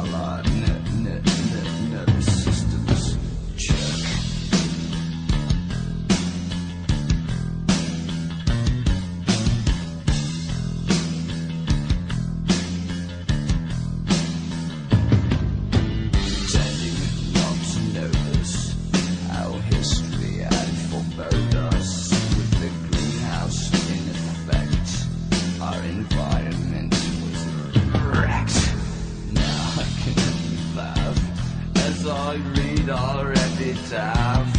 online. I read all already time.